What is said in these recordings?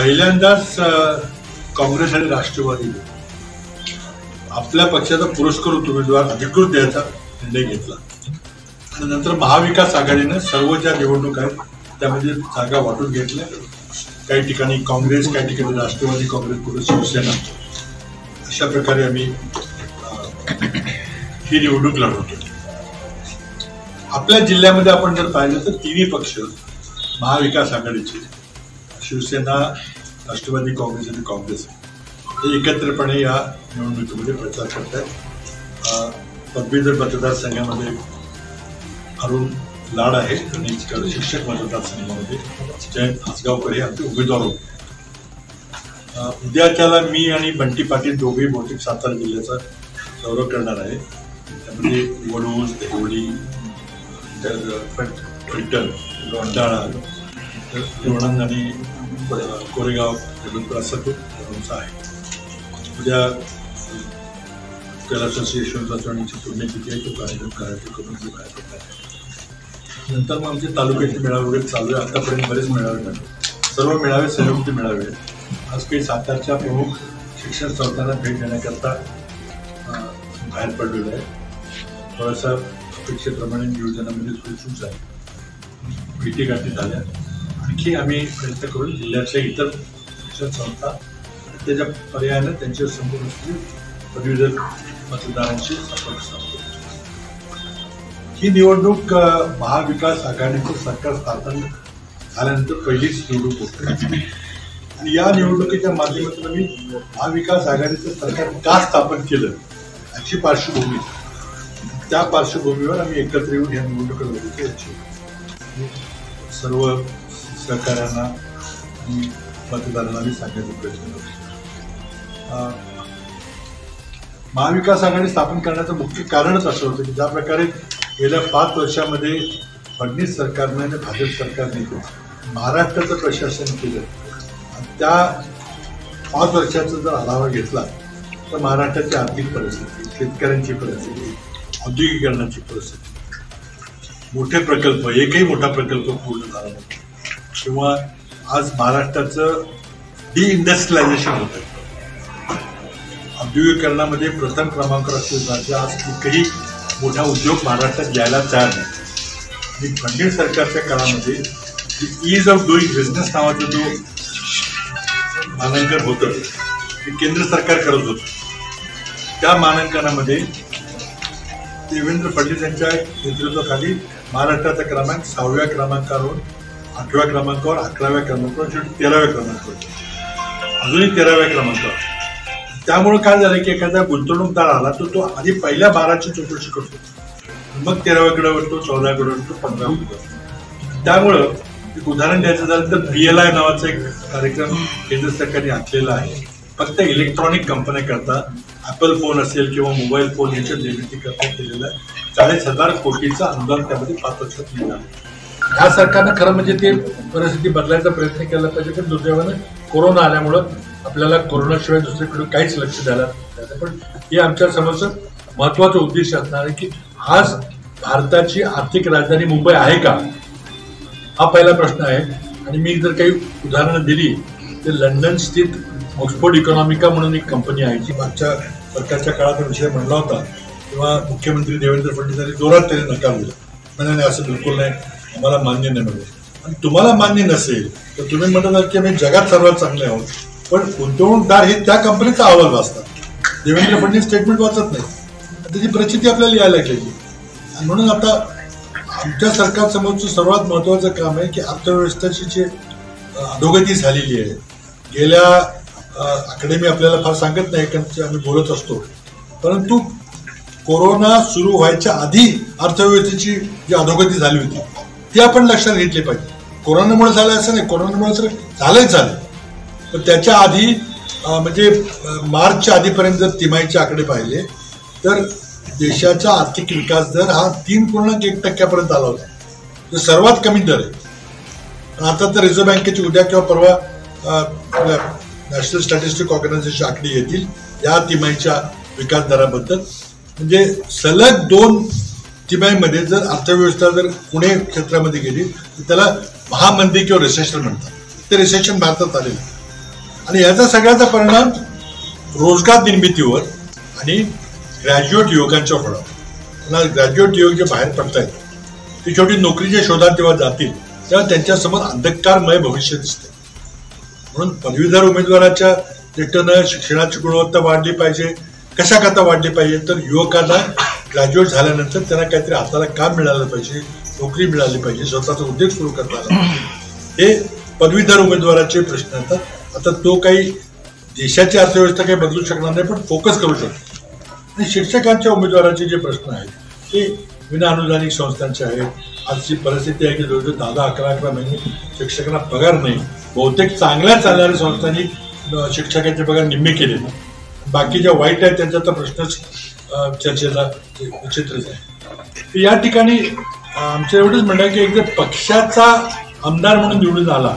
पहिल्यांदाच काँग्रेस आणि राष्ट्रवादी आपल्या पक्षाचा पुरस्कृत उमेदवार अधिकृत द्यायचा निर्णय घेतला. आणि नंतर महाविकास आघाडीनं सर्व ज्या निवडणूक आहेत त्यामध्ये जागा वाटून घेतल्या. काही ठिकाणी काँग्रेस काही ठिकाणी राष्ट्रवादी काँग्रेस पुढे शिवसेना. अशा प्रकारे आम्ही ही निवडणूक लढवतो आपल्या जिल्ह्यामध्ये आपण जर पाहिलं तर तिन्ही पक्ष महाविकास आघाडीचे शिवसेना राष्ट्रवादी काँग्रेस आणि काँग्रेस. हे एकत्रपणे या निवडणुकीमध्ये प्रचार करत आहेत. पदवीधर मतदारसंघामध्ये अरुण लाड आहे आणि शिक्षक मतदारसंघामध्ये जयंत हसगावकर हे आमचे उमेदवार होते. उद्या त्याला मी आणि बंटी पाटील दोघेही बहुतेक सातारा जिल्ह्याचा दौरा करणार आहे. त्यामध्ये वडूज देवळी तर फलटण लोंढाळा लोणंद आणि कोरेगाव जबलपूर असा तो आमचा आहे. उद्या कैलास यशवंत चव्हाणांची पुण्यतिथी आहे तो कार्यक्रम करायचे करून तो बाहेर आहे. नंतर मग आमचे तालुक्याचे मेळावे वगैरे चालू आहे. आतापर्यंत बरेच मेळावे झाले. सर्व मेळावे संयुक्त मेळावे आज काही सातारच्या प्रमुख शिक्षण संस्थांना भेट देण्याकरता बाहेर पडलेलो आहे. थोडासा अपेक्षेप्रमाणे नियोजनामध्ये सुचूच आहे भेटी गाठी झाल्या. आणखी आम्ही प्रयत्न करून जिल्ह्याच्या इतर शिक्षण संस्था त्याच्या पर्यायानं त्यांच्या संपूर्ण पदवीधर मतदारांशी संपर्क साधतो. ही निवडणूक महाविकास आघाडीचं सरकार स्थापन झाल्यानंतर पहिलीच निवडणूक होते. आणि या निवडणुकीच्या माध्यमातून आम्ही महाविकास आघाडीचं सरकार का स्थापन केलं याची पार्श्वभूमी त्या पार्श्वभूमीवर आम्ही एकत्र येऊन या निवडणुका लढवतो याची सर्व सहकाऱ्यांना आणि मतदारांना सांगण्याचा प्रयत्न करतो. महाविकास आघाडी स्थापन करण्याचं मुख्य कारणच असं होतं की ज्या प्रकारे गेल्या पाच वर्षामध्ये फडणवीस सरकारने आणि भाजप सरकारने महाराष्ट्राचं प्रशासन केलं. आणि त्या पाच वर्षाचा जर आढावा घेतला तर महाराष्ट्राची आर्थिक परिस्थिती शेतकऱ्यांची परिस्थिती औद्योगिकरणाची परिस्थिती मोठे प्रकल्प एकही मोठा प्रकल्प पूर्ण झाला नव्हता. किंवा आज महाराष्ट्राचं डी इंडस्ट्रियलायझेशन होत औद्योगिकरणामध्ये प्रथम क्रमांक असलेलं राज्य आज कुठेही मोठा उद्योग महाराष्ट्रात यायला तयार नाही. आणि फडणवीस सरकारच्या काळामध्ये ईज ऑफ डुईंग बिझनेस नावाचं जो मानांकन होतं ते केंद्र सरकार करत होतं. त्या मानांकनामध्ये देवेंद्र फडणवीस यांच्या नेतृत्वाखाली महाराष्ट्राचा क्रमांक सहाव्या क्रमांकावरून आठव्या क्रमांकावर अकराव्या क्रमांकावर शेवटी तेराव्या क्रमांकावर अजूनही तेराव्या क्रमांकावर त्यामुळे काय झालं की एखादा गुंतवणूकदार आला तर तो आधी पहिल्या बाराची चौकशी करतो. मग तेराव्याकडे वळतो चौदाकडे वळतो पंधराकडे त्यामुळं एक उदाहरण द्यायचं झालं तर बी एल आय नावाचा एक कार्यक्रम केंद्र सरकारने आखलेला आहे. फक्त इलेक्ट्रॉनिक कंपन्या करता ऍपल फोन असेल किंवा मोबाईल फोन याच्या निर्मिती करता केलेला आहे. चाळीस हजार कोटीचा अनुदान त्यामध्ये पाच वर्षात ह्या सरकारनं खरं म्हणजे ते परिस्थिती बदलायचा प्रयत्न केला पाहिजे पण दुर्दैवानं कोरोना आल्यामुळं आपल्याला कोरोनाशिवाय दुसरीकडे काहीच लक्ष द्यायला पण हे आमच्या समोरचं महत्वाचं उद्देश असणार आहे की आज भारताची आर्थिक राजधानी मुंबई आहे का? हा पहिला प्रश्न आहे. आणि मी जर काही उदाहरणं दिली तर लंडन स्थित ऑक्सफोर्ड इकॉनॉमिका म्हणून एक कंपनी आहे जी मागच्या सरकारच्या काळात विषय म्हणला होता. किंवा मुख्यमंत्री देवेंद्र फडणवीस यांनी जोरात त्याने नकार दिला. म्हणे नाही असं बिलकुल नाही. आम्हाला मान्य नाही म्हणजे आणि तुम्हाला मान्य नसेल तर तुम्ही म्हणतात की आम्ही जगात सर्वात चांगले आहोत. पण गुंतवणूकदार हे त्या कंपनीचा अहवाल वाचतात. देवेंद्र फडणवीस स्टेटमेंट वाचत नाही त्याची प्रचिती आपल्याला लिहायला लागलेली आणि म्हणून आता आमच्या सरकारसमोरचं सर्वात महत्वाचं काम आहे की अर्थव्यवस्थेची जी अधोगती झालेली आहे. गेल्या अकॅडमी आपल्याला फार सांगत नाही कारण ते आम्ही बोलत असतो. परंतु कोरोना सुरू व्हायच्या आधी अर्थव्यवस्थेची जी अधोगती झाली होती ती आपण लक्षात घेतली पाहिजे. कोरोनामुळे झालं असं नाही कोरोनामुळे तर झालंच झालं पण त्याच्या आधी म्हणजे मार्चच्या आधीपर्यंत जर तिमाहीचे आकडे पाहिले तर देशाचा आर्थिक विकास दर हा तीन पूर्णांक एक टक्क्यापर्यंत आला होता. जो सर्वात कमी दर आहे. आता तर रिझर्व्ह बँकेची उद्या किंवा परवा आपल्या नॅशनल स्टॅटिस्टिक ऑर्गनायझेशन आकडे येतील या तिमाहीच्या विकास दराबद्दल. म्हणजे सलग दोन टीबीआयमध्ये जर अर्थव्यवस्था जर पुणे क्षेत्रामध्ये गेली तर त्याला महामंदी किंवा रिसेशन म्हणतात. ते रिसेशन भारतात आलेलं आणि याचा सगळ्याचा परिणाम रोजगार निर्मितीवर आणि ग्रॅज्युएट युवकांच्या फळावर त्यांना ग्रॅज्युएट युवक जे बाहेर पडतायत ते छोटी नोकरीच्या शोधात तेव्हा जातील तेव्हा त्यांच्यासमोर अंधकारमय भविष्य दिसते म्हणून पदवीधर उमेदवाराच्या दृष्टीनं शिक्षणाची गुणवत्ता वाढली पाहिजे कशाकरता वाढली पाहिजे तर युवकांना ग्रॅज्युएट झाल्यानंतर त्यांना काहीतरी हाताला काम मिळालं पाहिजे नोकरी मिळाली पाहिजे स्वतःचा उद्योग सुरू करता आला पाहिजे. हे पदवीधर उमेदवाराचे प्रश्न असतात आता तो काही देशाची अर्थव्यवस्था काही बदलू शकणार नाही पण फोकस करू शकतो. आणि शिक्षकांच्या उमेदवाराचे जे प्रश्न आहेत ते विनाअनुदानिक संस्थांचे आहेत. आजची परिस्थिती आहे की जवळजवळ दहा दहा अकरा अकरा महिने शिक्षकांना पगार नाही. बहुतेक चांगल्या चालणाऱ्या संस्थांनी शिक्षकांचे पगार निम्मे केले बाकी ज्या वाईट आहेत त्यांचा तर प्रश्नच चर्चेला चर्चेचा आहे. या ठिकाणी आमचं एवढंच म्हणणं की एकदा पक्षाचा आमदार म्हणून निवडून आला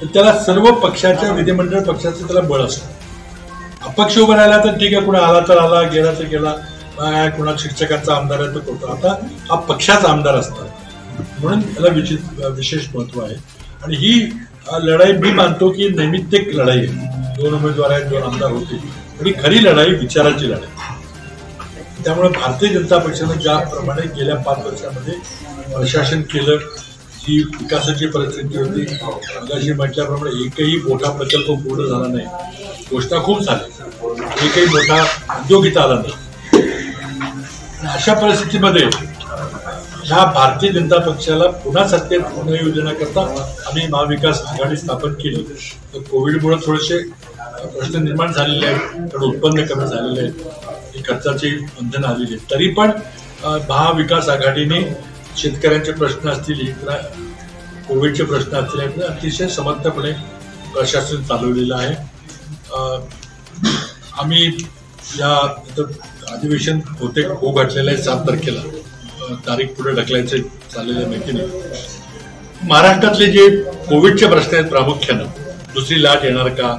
तर त्याला सर्व पक्षाच्या विधिमंडळ पक्षाचं त्याला बळ असतं. अपक्ष उभं राहिला तर ठीक आहे कुणा आला तर आला गेला तर गेला कुणा शिक्षकाचा आमदार आहे तो करतो आता हा पक्षाचा आमदार असतात म्हणून याला विचित विशेष महत्त्व आहे. आणि ही लढाई मी मानतो की नैमित्तिक लढाई आहे. दोन उमेदवार आहेत दोन आमदार होते आणि खरी लढाई विचाराची लढाई. त्यामुळे भारतीय जनता पक्षानं ज्याप्रमाणे गेल्या पाच वर्षामध्ये प्रशासन केलं जी विकासाची परिस्थिती होती. अंगाशी म्हटल्याप्रमाणे एकही मोठा प्रकल्प पूर्ण झाला नाही. गोष्टा खूप झाल्या. एकही मोठा उद्योग इथं आला नाही. अशा परिस्थितीमध्ये ह्या भारतीय जनता पक्षाला पुन्हा सत्तेत पुन्हा योजना करता आम्ही महाविकास आघाडी स्थापन केली. तर कोविडमुळे थोडेसे प्रश्न निर्माण झालेले आहेत पण उत्पन्न कमी झालेले आहेत. खर्चाची बंधनं आलेली तरी पण महाविकास आघाडीने शेतकऱ्यांचे प्रश्न असतील कोविडचे प्रश्न असतील अतिशय समर्थपणे प्रशासन चालवलेलं आहे. आम्ही या अधिवेशन होते हो घातलेलं आहे सात तारखेला. तारीख पुढे ढकलायचे चाललेल्या माहितीने महाराष्ट्रातले जे कोविडचे प्रश्न आहेत प्रामुख्यानं दुसरी लाट येणार का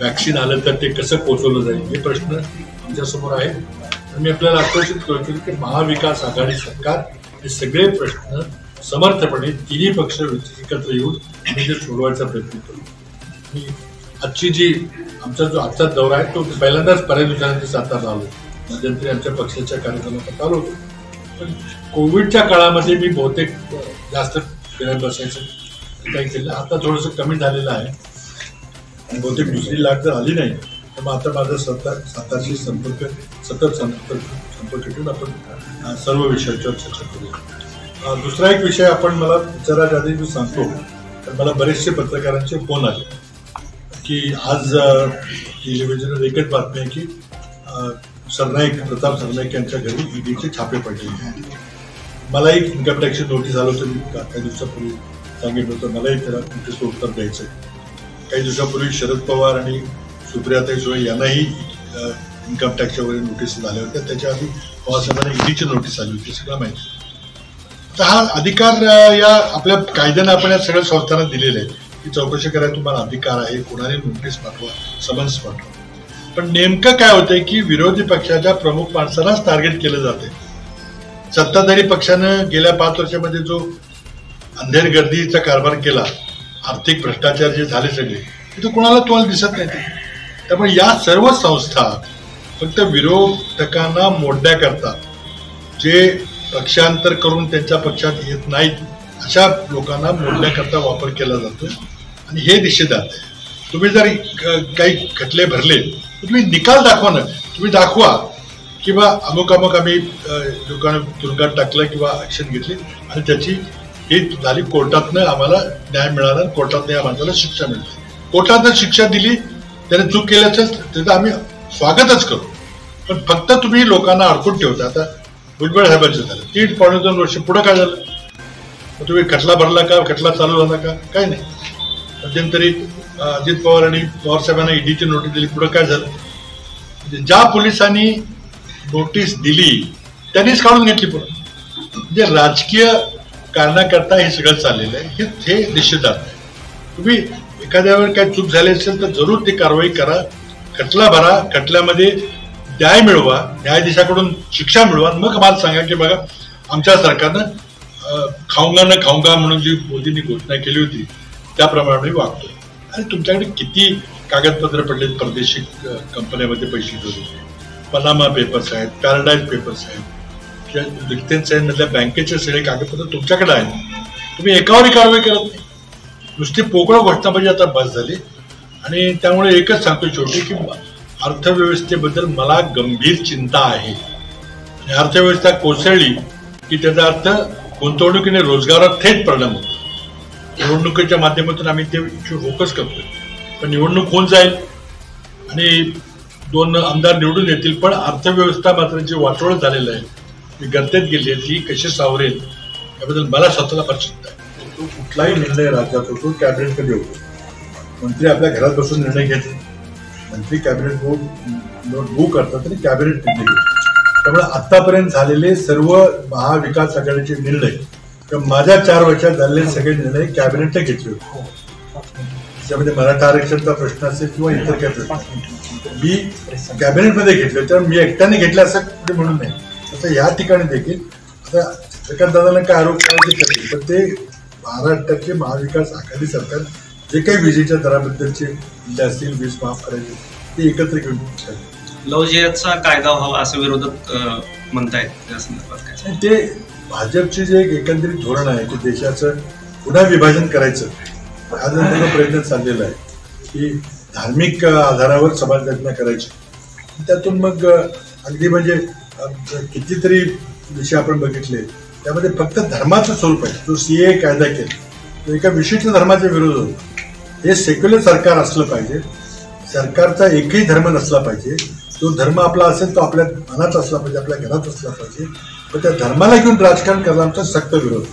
वॅक्सिन आलं तर ते कसं पोहोचवलं जाईल हे प्रश्न तुमच्यासमोर आहेत आणि मी आपल्याला आकर्षित करतो की महाविकास आघाडी सरकार हे सगळे प्रश्न समर्थपणे तिन्ही पक्ष एकत्र येऊन आम्ही ते सोडवायचा प्रयत्न करू. आजची जी आमचा जो आजचा दौरा आहे तो पहिल्यांदाच बऱ्याच दिवसांनी सातारा आलो. मध्यंतरी आमच्या पक्षाच्या कार्यक्रमात आलो होतो. पण कोविडच्या काळामध्ये मी बहुतेक जास्त फिरायला बसायचं. काही केलं आता थोडंसं कमी झालेलं आहे. बहुतेक दुसरी लाट जर आली नाही तर मग आता माझा सतत स्वतःशी संपर्क सतत संपर्क संपर्क ठेवून आपण सर्व विषयाच्यावर चर्चा करूया. दुसरा एक विषय आपण मला विचारायच्या आधी मी सांगतो तर मला बरेचसे पत्रकारांचे फोन आले. की आज टेलिव्हिजनवर एकच बातमी आहे की सरनाईक प्रताप सरनाईक यांच्या घरी ईडीचे छापे पडले मला एक इन्कम टॅक्सची नोटीस आलं होतं मी का- काही दिवसापूर्वी सांगितलं होतं. मलाही त्याला नोटीसचं उत्तर द्यायचं आहे. काही दिवसापूर्वी शरद पवार आणि सुप्रियाताई सुळे यांनाही इन्कम टॅक्सच्या वगैरे नोटीस झाल्या होत्या. त्याच्या आधी पवारसाहेबांना ईडीची नोटीस आली होती सगळं माहिती तर हा अधिकार या आपल्या कायद्यानं आपण या सगळ्या संस्थांना दिलेले आहे की चौकशी करायला तुम्हाला अधिकार आहे कोणाने नोटीस पाठवा समन्स पाठवा. पण नेमकं काय होतंय की विरोधी पक्षाच्या प्रमुख माणसालाच टार्गेट केलं जाते सत्ताधारी पक्षानं गेल्या पाच वर्षामध्ये जो अंधेर गर्दीचा कारभार केला आर्थिक भ्रष्टाचार जे झाले सगळे ते कोणाला तुम्हाला दिसत नाही. त्यामुळे या सर्व संस्था फक्त विरोधकांना मोडण्याकरता जे पक्षांतर करून त्यांच्या पक्षात येत नाहीत अशा लोकांना मोडण्याकरता वापर केला जातो. आणि हे निषेधार्थ आहे. तुम्ही जर काही खटले भरले तर तुम्ही निकाल दाखवा ना. तुम्ही दाखवा किंवा अमुक अमुक आम्ही लोकांना तुरुंगात टाकलं किंवा ऍक्शन घेतली आणि त्याची ही झाली कोर्टातनं आम्हाला न्याय मिळाला कोर्टातनं या माणसाला शिक्षा मिळते कोर्टातनं शिक्षा दिली त्याने चूक केल्याचं त्याचं आम्ही स्वागतच करू. पण फक्त तुम्ही लोकांना अडकून ठेवता. आता भुजबळ साहेबांचं झालं. तीन पावणे दोन वर्ष पुढं काय झालं? मग तुम्ही खटला भरला का? खटला चालू झाला का? काय नाही. मध्यंतरी अजित पवार आणि पवार साहेबांना ईडीची नोटीस दिली. पुढं काय झालं? म्हणजे ज्या पोलिसांनी नोटीस दिली त्यांनीच काढून घेतली पुढं. म्हणजे राजकीय कारणाकरता हे सगळं चाललेलं आहे. हे हे निश्चितार्थ तुम्ही एखाद्या वेळ काय चूक झाली असेल तर जरूर ती कारवाई करा. खटला भरा. खटल्यामध्ये न्याय मिळवा. न्यायाधीशाकडून शिक्षा मिळवा. मग मला सांगा की बघा आमच्या सरकारनं खाऊंगा न खाऊंगा म्हणून जी मोदींनी घोषणा केली होती त्याप्रमाणे मी वागतो आणि तुमच्याकडे किती कागदपत्र पडलेत परदेशी कंपन्यामध्ये पैसे होते पनामा पेपर्स आहेत पॅराडाईज पेपर्स आहेत. लिख्तेन मधल्या बँकेचे सगळे कागदपत्र तुमच्याकडे आहेत. तुम्ही एकावरही कारवाई करत नाही नुसती पोकळ म्हणजे आता बस झाली. आणि त्यामुळे एकच सांगतो शेवटी की अर्थव्यवस्थेबद्दल मला गंभीर चिंता आहे. आणि अर्थव्यवस्था कोसळली की त्याचा अर्थ गुंतवणुकीने रोजगारात थेट परिणाम होतो. निवडणुकीच्या माध्यमातून आम्ही ते फोकस करतोय. पण निवडणूक होऊन जाईल आणि दोन आमदार निवडून येतील पण अर्थव्यवस्था मात्र जे वाटोळ झालेलं आहे ती गर्तेत गेली आहे ती कशी सावरेल याबद्दल मला स्वतःला फार चिंता आहे. तो कुठलाही निर्णय राज्यात होतो कॅबिनेटमध्ये होतो? मंत्री आपल्या घरात बसून निर्णय घेतो. मंत्री कॅबिनेट बोर्ड बुक करतात आणि कॅबिनेट निर्णय घेतो त्यामुळे आतापर्यंत झालेले सर्व महाविकास आघाडीचे निर्णय किंवा माझ्या चार वर्षात झालेले सगळे निर्णय कॅबिनेटने घेतले होते. त्यामध्ये मराठा आरक्षणचा प्रश्न असेल किंवा इतर काही प्रश्न मी कॅबिनेटमध्ये घेतले तर मी एकट्याने घेतले असं कुठे म्हणून नाही आता या ठिकाणी देखील आता चंद्रकांत दादांना काय आरोप करायचे पण ते महाराष्ट्राचे महाविकास आघाडी सरकार जे काही विजेच्या दराबद्दलचे मुद्दे असतील वीज माफ करायचे ते एकत्र घेऊन करतील. लव जिहादचा कायदा व्हावा असं विरोधक म्हणतायत संदर्भात काय ते भाजपचे जे एक एकंदरीत धोरण आहे की देशाचं पुन्हा विभाजन करायचं हा त्याचा प्रयत्न चाललेला आहे की धार्मिक आधारावर समाज रचना करायची त्यातून मग अगदी म्हणजे कितीतरी विषय आपण बघितले त्यामध्ये फक्त धर्माचं स्वरूप आहे. जो ए कायदा केला तो एका विशिष्ट धर्माच्या विरोध होतो. हे सेक्युलर सरकार असलं पाहिजे. सरकारचा एकही धर्म नसला पाहिजे. जो धर्म आपला असेल तो आपल्या मनात असला पाहिजे आपल्या घरात असला पाहिजे. पण त्या धर्माला घेऊन राजकारण करण्याचा सक्त विरोध.